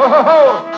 ho, ho, ho.